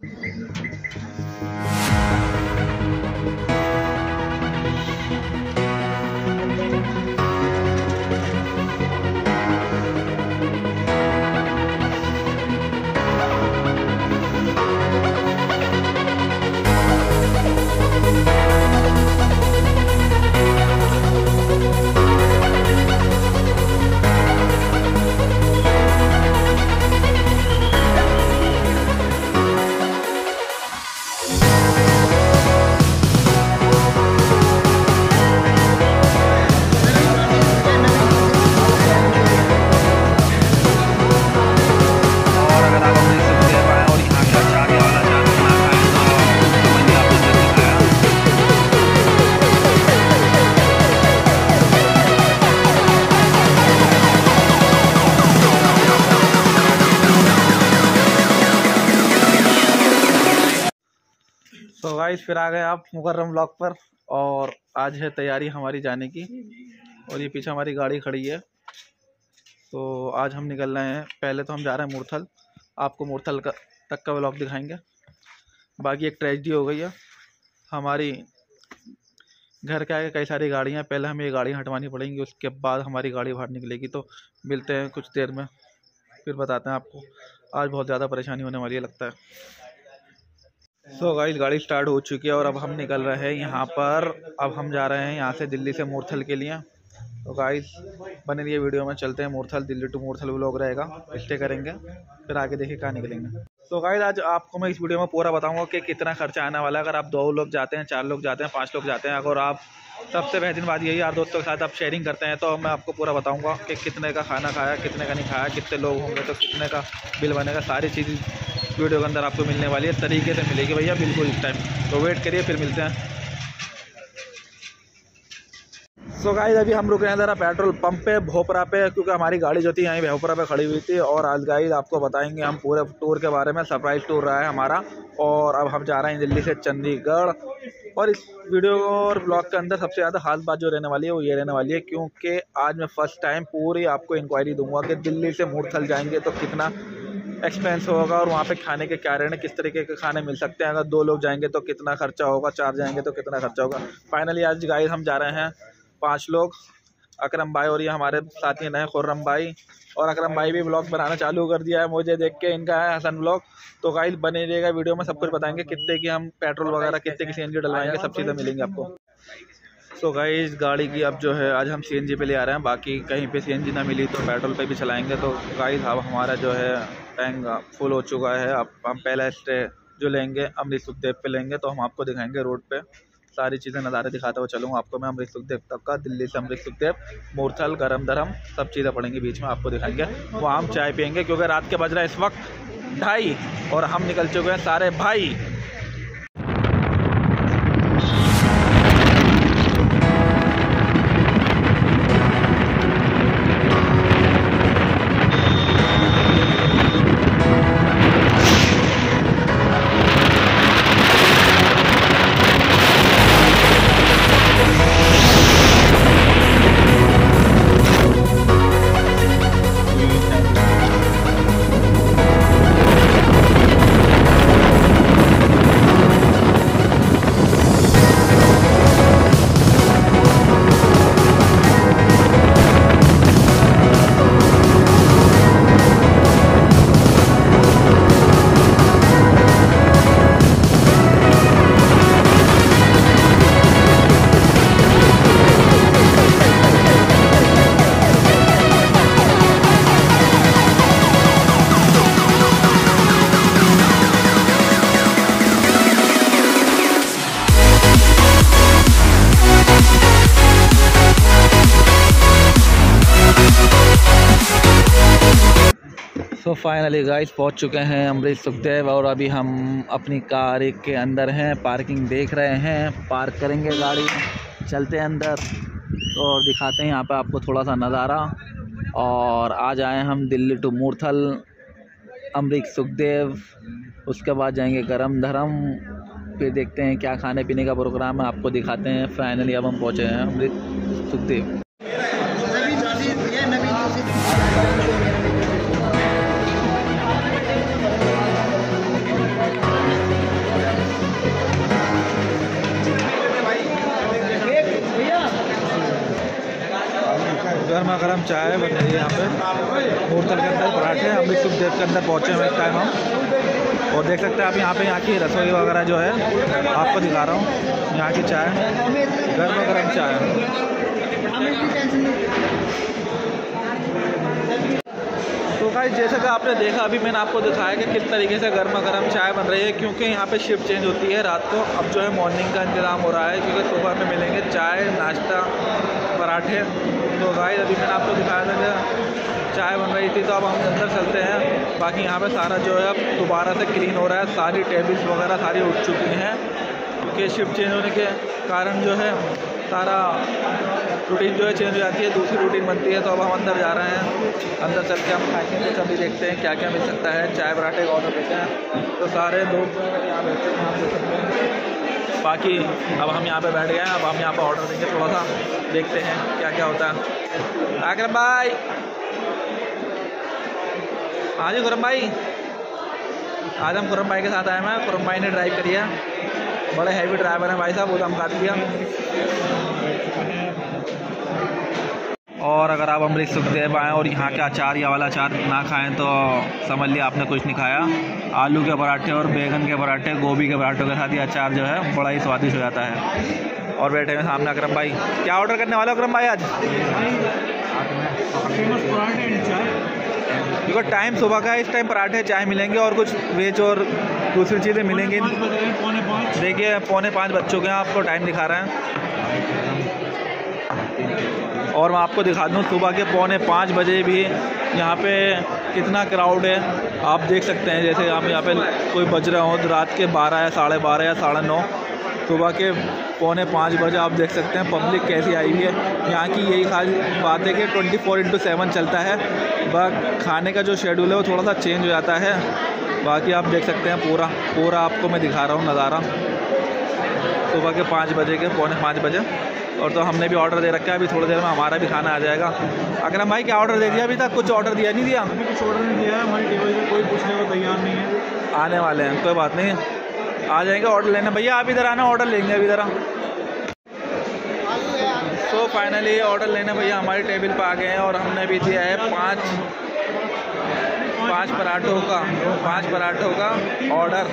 और फिर आ गए आप मुकर्रम ब्लॉक पर और आज है तैयारी हमारी जाने की और ये पीछे हमारी गाड़ी खड़ी है। तो आज हम निकल रहे हैं। पहले तो हम जा रहे हैं मूर्थल। आपको मूर्थल का तक का ब्लॉग दिखाएँगे। बाकी एक ट्रेजडी हो गई है। हमारी घर के आगे कई सारी गाड़ियाँ पहले हमें ये गाड़ियाँ हटवानी पड़ेंगी, उसके बाद हमारी गाड़ी बाहर निकलेगी। तो मिलते हैं कुछ देर में, फिर बताते हैं आपको। आज बहुत ज़्यादा परेशानी होने वाली है, लगता है। सो so, गाइस गाड़ी स्टार्ट हो चुकी है और अब हम निकल रहे हैं यहाँ पर। अब हम जा रहे हैं यहाँ से दिल्ली से मूर्थल के लिए। तो गाइस बने रहिए वीडियो में चलते हैं मूर्थल दिल्ली टू मूर्थल व्लॉग रहेगा। स्टे करेंगे फिर आगे देखिए कहाँ निकलेंगे। तो गाइस आज आपको मैं इस वीडियो में पूरा बताऊँगा कि कितना खर्चा आने वाला है। अगर आप दो लोग जाते हैं चार लोग जाते हैं पाँच लोग जाते हैं अगर आप सबसे बेहतरीन बात यही यार दोस्तों के साथ आप शेयरिंग करते हैं तो मैं आपको पूरा बताऊँगा कि कितने का खाना खाया कितने का नहीं खाया कितने लोग होंगे तो कितने का बिल बनेगा सारी चीज़। वीडियो के अंदर आपको मिलने वाली है तरीके से मिलेगी भैया, बिल्कुल इस टाइम तो वेट करिए, फिर मिलते हैं। सो गाइस अभी हम रुके हैं ज़रा पेट्रोल पंप पे, भोपरा पे, क्योंकि हमारी गाड़ी जो थी, यहीं भोपरा पे खड़ी हुई थी। और आज गाइस आपको बताएँगे हम पूरे टूर के बारे में सरप्राइज़ टूर रहा है हमारा। और अब हम जा रहे हैं दिल्ली से चंडीगढ़। और इस वीडियो और ब्लॉग के अंदर सबसे ज़्यादा खास बात जो रहने वाली है, वो ये रहने वाली है, क्योंकि आज मैं फ़र्स्ट टाइम पूरी आपको इंक्वायरी दूँगा कि दिल्ली से मूर्थल जाएँगे तो कितना एक्सपेंस होगा और वहाँ पे खाने के क्या रहने किस तरीके के खाने मिल सकते हैं? अगर दो लोग जाएँगे तो कितना खर्चा होगा? चार जाएँगे तो कितना खर्चा होगा? फाइनली आज गाइस हम जा रहे हैं पाँच लोग, अकरम भाई और ये हमारे साथी नए खुर्रम भाई। और अकरम भाई भी ब्लॉग बनाना चालू कर दिया है मुझे देख के, इनका है हसन ब्लॉग तो गाइस बने रहिएगा वीडियो में, सब कुछ बताएँगे कितने की हम पेट्रोल वगैरह, कितने की सीएनजी डलवाएँगे, सब चीज़ें मिलेंगी आपको। सो गाइस गाड़ी की अब जो है, आज हम सी पे ले आ रहे हैं, बाकी कहीं पे सी ना मिली तो पेट्रोल पे भी चलाएँगे। तो गाइस अब हमारा जो है टैंक फुल हो चुका है। अब हम पहला स्टे जो लेंगे अमृत सुखदेव पे लेंगे तो हम आपको दिखाएँगे रोड पे। सारी चीज़ें नज़ारे दिखाता हुए चलूँगा आपको मैं अमृत सुखदेव तक का, दिल्ली से अमृत सुखदेव मूर्थल गरम धर्म, सब चीज़ें पड़ेंगी बीच में, आपको दिखाएँगे। वहाँ हम चाय पियेंगे, क्योंकि रात के बज रहे हैं इस वक्त ढाई, और हम निकल चुके हैं सारे भाई। सो फाइनली गाइस पहुँच चुके हैं अमृत सुखदेव और अभी हम अपनी कार के अंदर हैं पार्किंग देख रहे हैं पार्क करेंगे गाड़ी चलते हैं अंदर और दिखाते हैं यहाँ पे आपको थोड़ा सा नज़ारा और आज आए हम दिल्ली टू मूर्थल अमृत सुखदेव उसके बाद जाएँगे गरम धर्म फिर देखते हैं क्या खाने पीने का प्रोग्राम है आपको दिखाते हैं फाइनली अब हम पहुँचे हैं अमृत सुखदेव गर्मा गर्म चाय बन रही है यहाँ पे। होटल के अंदर पराठे हम भी सुखदेव के अंदर पहुँचे हुए टाइम हम। और देख सकते हैं आप यहाँ पे यहाँ की रसोई वगैरह जो है, आपको दिखा रहा हूँ। यहाँ की चाय। गर्मा गर्म चाय। तो भाई जैसे कि आपने देखा, अभी मैंने आपको दिखाया कि किस तरीके से गर्मा गर्म चाय बन रही है, क्योंकि यहाँ पे शिफ्ट चेंज होती है रात को। अब जो है मॉर्निंग का इंतज़ाम हो रहा है, क्योंकि सुबह में मिलेंगे चाय, नाश्ता, पराठे। तो भाई अभी मैंने आपको दिखाया था कि चाय बन रही थी तो अब हम अंदर चलते हैं। बाकी यहाँ पर सारा जो है अब दोबारा से क्लीन हो रहा है। सारी टेबल्स वगैरह सारी उठ चुकी हैं। क्योंकि शिफ्ट चेंज होने के कारण जो है सारा रूटीन जो है चेंज हो जाती है, दूसरी रूटीन बनती है तो अब हम अंदर जा रहे हैं। अंदर चल के हम खाएँगे तो सभी देखते हैं क्या क्या मिल सकता है। चाय पराठे का ऑर्डर देते हैं? तो सारे दोस्त यहाँ बैठते हैं, आप देख सकते हैं। बाकी अब हम यहाँ पे बैठ गए हैं, अब हम यहाँ पे ऑर्डर देंगे थोड़ा सा देखते हैं क्या क्या होता है। आक्रम भाई। हाँ जी खुरम भाई। आज हम खुरम भाई के साथ आए हैं खुरम भाई ने ड्राइव करी है। बड़े हैवी ड्राइवर हैं भाई साहब, वो तो हम काट दिया। और अगर आप अमृत सुखदेव आएँ और यहाँ के अचार या वाला अचार ना खाएँ तो समझ लिया आपने कुछ नहीं खाया। आलू के पराठे और बैगन के पराठे, गोभी के पराठों के साथ ये अचार जो है, बड़ा ही स्वादिष्ट हो जाता है। और बैठे हुए सामने अक्रम भाई। क्या ऑर्डर करने वाले अक्रम भाई आज? देखो टाइम सुबह का है, इस टाइम पराठे, चाय मिलेंगे और कुछ वेज और दूसरी चीज़ें मिलेंगी। देखिए, पौने पाँच बच्चों के आपको टाइम दिखा रहे हैं। और मैं आपको दिखा दूँ, सुबह के पौने पाँच बजे भी यहाँ पे कितना क्राउड है, आप देख सकते हैं, जैसे आप यहाँ पे कोई बज रहे हो तो रात के बारह या साढ़े बारह या साढ़े नौ, सुबह के पौने पाँच बजे आप देख सकते हैं पब्लिक कैसी आई हुई है। यहाँ की यही खास बात है कि ट्वेंटी फोर इंटू सेवन चलता है बट खाने का जो शेड्यूल है वो थोड़ा सा चेंज हो जाता है। बाकी आप देख सकते हैं पूरा पूरा आपको मैं दिखा रहा हूँ नज़ारा। सुबह के पाँच बजे के पौने पाँच बजे। और तो हमने भी ऑर्डर दे रखा है अभी थोड़ी देर में हमारा भी खाना आ जाएगा। अकरम भाई क्या ऑर्डर दे दिया अभी तक? कुछ ऑर्डर दिया नहीं दिया? हमने कुछ ऑर्डर नहीं दिया हमारी टेबल पर कोई पूछने को तैयार नहीं है। आने वाले हैं कोई बात नहीं। आ जाएँगे ऑर्डर लेने। भैया आप इधर आना ऑर्डर लेंगे अभी ज़रा। फाइनली ऑर्डर लेने भैया हमारी टेबल पर आ गए हैं और हमने भी दिया है पाँच पाँच पराठों का, पाँच पराठों का ऑर्डर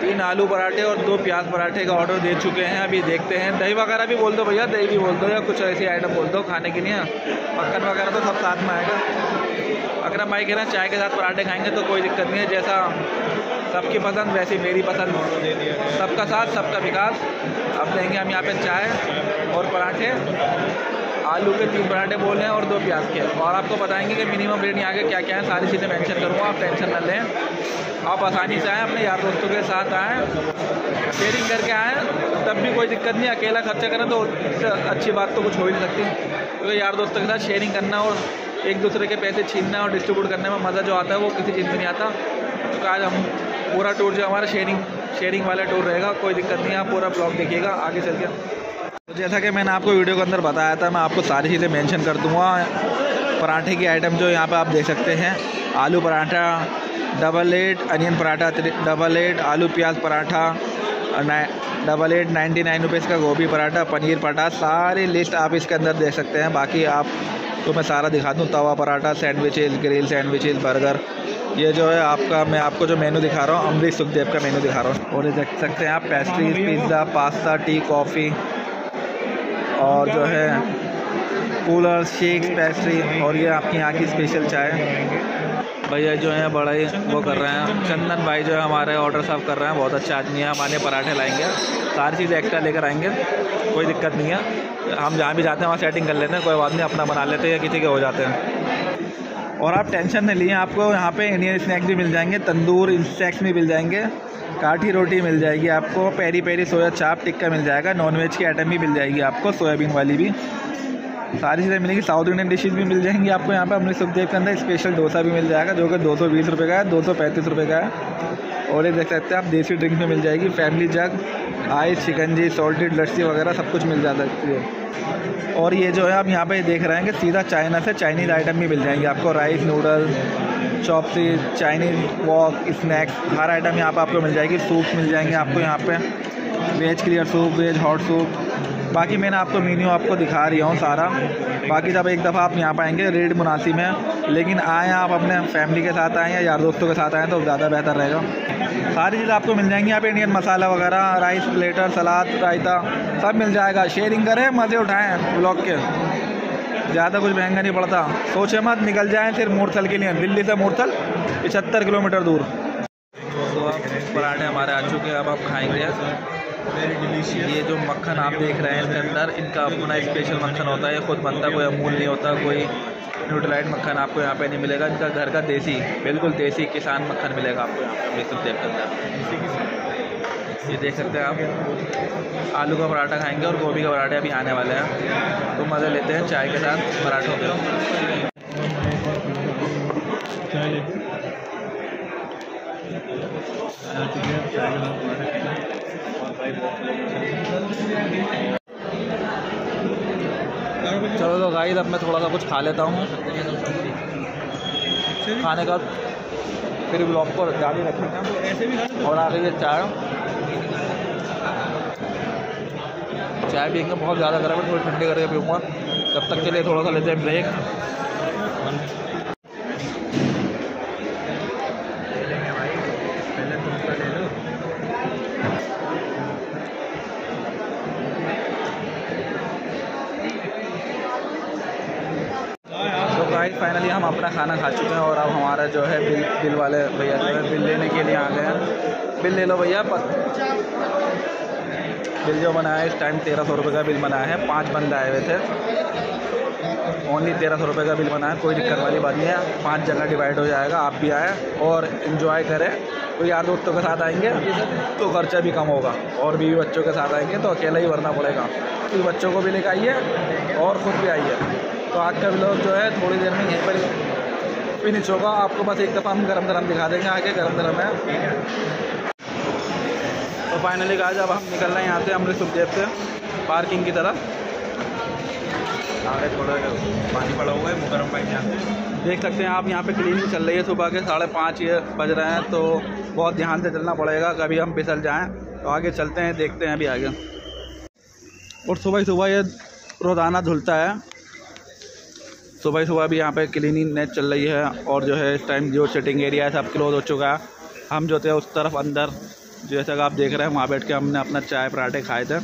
तीन आलू पराठे और दो प्याज पराठे का ऑर्डर दे चुके हैं, अभी देखते हैं। दही वगैरह भी बोल दो भैया, दही भी बोल दो या कुछ ऐसी आइटम बोल दो खाने के लिए। मक्खन वगैरह तो सब साथ में आएगा। अगर हम भाई कह रहे हैं चाय के साथ पराठे खाएँगे तो कोई दिक्कत नहीं है, जैसा सबकी पसंद वैसी मेरी पसंद सबका साथ, सबका विकास। अब देंगे हम यहाँ पे चाय और पराठे। आलू के तीन पराठे बोल रहे हैं और दो प्याज के। और आपको बताएँगे कि मिनिमम रेट यहाँ के क्या क्या है, सारी चीज़ें मेंशन करूँगा, आप टेंशन न लें। आप आसानी से आएँ, अपने यार दोस्तों के साथ आएँ। शेयरिंग करके आएँ, तब भी कोई दिक्कत नहीं, अकेला खर्चा करें तो अच्छी बात तो कुछ हो ही नहीं सकती। क्योंकि तो यार दोस्तों के साथ शेयरिंग करना और एक दूसरे के पैसे छीनना और डिस्ट्रीब्यूट करने में मज़ा जो आता है, वो किसी चीज़ में नहीं आता। तो आज हम पूरा टूर जो हमारा शेयरिंग शेयरिंग वाला टूर रहेगा, कोई दिक्कत नहीं आप पूरा ब्लॉग देखिएगा, आगे चल के। तो जैसा कि मैंने आपको वीडियो के अंदर बताया था, मैं आपको सारी चीज़ें मेंशन कर दूँगा। पराठे की आइटम जो यहाँ पे आप देख सकते हैं, आलू paratha double eight onion paratha double eight आलू प्याज paratha double eight ninety nine rupees का गोभी पराठा, पनीर पराठा, सारी लिस्ट आप इसके अंदर देख सकते हैं। बाकी आप तो मैं सारा दिखा दूँ, तवा, paratha sandwiches grill sandwiches burger ये जो है आपका, मैं आपको जो मेनू दिखा रहा हूँ अमृत सुखदेव का मेनू दिखा रहा हूँ। और ये देख सकते हैं आप pastries pizza pasta tea coffee और जो है कूलर शेक पेस्ट्री और ये आपकी यहाँ की स्पेशल चाय। भैया जो है, बड़ा ही वो कर रहे हैं। चंदन भाई जो है, हमारे ऑर्डर सर्व कर रहे हैं। बहुत अच्छा आदमी है, हमारे पराठे लाएँगे। सारी चीज़ें एक्स्ट्रा लेकर आएँगे। कोई दिक्कत नहीं है। हम जहाँ भी जाते हैं, वहाँ सेटिंग कर लेते हैं, कोई बात नहीं, अपना बना लेते हैं या किसी के हो जाते हैं। और आप टेंशन नहीं लिए आपको यहाँ पे इंडियन स्नैक्स भी मिल जाएँगे, तंदूर इंस्टैक्स भी मिल जाएँगे, काठी रोटी मिल जाएगी आपको, पेरी पेरी सोया चाप टिक्का मिल जाएगा नॉनवेज की आइटम भी मिल जाएगी आपको, सोयाबीन वाली भी। सारी चीज़ें मिलेंगी साउथ इंडियन डिशेज भी मिल जाएँगी आपको यहाँ पे अपने सुखदेव के अंदर स्पेशल डोसा भी मिल जाएगा, जो कि दो सौ बीस रुपये का है, दो सौ पैंतीस रुपये का है। और ये देख सकते हैं आप, देसी ड्रिंक में मिल जाएगी फैमिली जग आइस शिकंजी सॉल्टेड लस्सी वगैरह सब कुछ मिल जाता है। और ये जो है, आप यहाँ पे देख रहे हैं कि सीधा चाइना से चाइनीज़ आइटम भी मिल जाएँगे आपको, rice noodle, chop suey, Chinese wok, snacks, हर आइटम यहाँ पर आपको मिल जाएगी सूप मिल जाएँगे आपको यहाँ पे, veg clear soup, veg hot soup. बाकी मैंने आपको मीन्यू आपको दिखा रही हूँ सारा। बाकी जब एक दफ़ा आप यहाँ पर आएँगे रेट मुनासिब है लेकिन आएँ आप अपने फैमिली के साथ आएँ या यार दोस्तों के साथ आएँ तो ज़्यादा बेहतर रहेगा। सारी चीज़ आपको मिल जाएँगी। यहाँ पे इंडियन मसाला वगैरह राइस प्लेटर सलाद रायता सब मिल जाएगा। शेयरिंग करें मज़े उठाएँ ब्लॉग के। ज़्यादा कुछ महँगा नहीं पड़ता। सोचे मत निकल जाएँ सिर्फ़ मूर्थल के लिए। दिल्ली से मूर्थल पचहत्तर किलोमीटर दूर। तो अब पराठे हमारे आ चुके हैं अब आप खाएँगे। ये जो मक्खन आप देख रहे हैं इसके अंदर इनका अपना स्पेशल मक्खन होता है। खुद बनता कोई अमूल नहीं होता कोई न्यूट्रलाइट मक्खन आपको यहाँ पे नहीं मिलेगा इनका घर का देसी बिल्कुल देसी किसान मक्खन मिलेगा आपको यहाँ पे अमृतसर देव के अंदर ये देख सकते हैं आप। आलू का पराठा खाएँगे और गोभी का पराठे अभी आने वाले हैं। तो मज़े लेते हैं चाय के साथ पराठों के चलो तो गाइस अब मैं थोड़ा सा कुछ खा लेता हूँ। खाने का फिर ब्लॉग को जारी रखेंगे। और आ रही है। चाय। चाय पियेंगे बहुत ज़्यादा गर्म है थोड़ी ठंडी करके पीऊँगा। तब तक के लिए थोड़ा सा लेते हैं ब्रेक गाइस फाइनली हम अपना खाना खा चुके हैं और अब हमारा जो है बिल बिल वाले भैया जो है बिल लेने के लिए आ गए हैं। बिल ले लो भैया बिल जो बनाया इस टाइम तेरह सौ रुपये का बिल बनाया है। पाँच बंदे आए हुए थे। ओनली तेरह सौ रुपये का बिल बनाया, कोई दिक्कत वाली बात नहीं है। पाँच जगह डिवाइड हो जाएगा, आप भी आए और इन्जॉय करें। तो यार, दोस्तों के साथ आएँगे तो खर्चा भी कम होगा। और बीवी बच्चों के साथ आएँगे तो अकेला ही भरना पड़ेगा। तो बच्चों को भी लेकर आइए और ख़ुद भी आइए। तो आज का ब्लॉग जो है थोड़ी देर में यहीं पर फिनिश होगा। आपको बस एक दफ़ा हम गरम गरम दिखा देंगे आगे गरम गरम है। तो फाइनली कहा अब हम निकल रहे हैं यहाँ से अमृत सुखदेव से पार्किंग की तरफ़। आगे थोड़ा पानी पड़ा हुआ है मुकरम भाई यहाँ से देख सकते हैं आप यहाँ पे क्लीनिंग चल रही है सुबह के साढ़े पाँच बज रहे हैं तो बहुत ध्यान से चलना पड़ेगा कभी हम फिसल जाएँ तो आगे चलते हैं देखते हैं अभी आगे। और सुबह सुबह ये रोज़ाना धुलता है। सुबह सुबह भी यहाँ पे क्लीनिंग नेट चल रही है और जो है इस टाइम जो सिटिंग एरिया है, सब क्लोज हो चुका है। हम जो थे उस तरफ़ अंदर, जैसा कि आप देख रहे हैं, वहाँ बैठ के हमने अपना चाय पराठे खाए थे।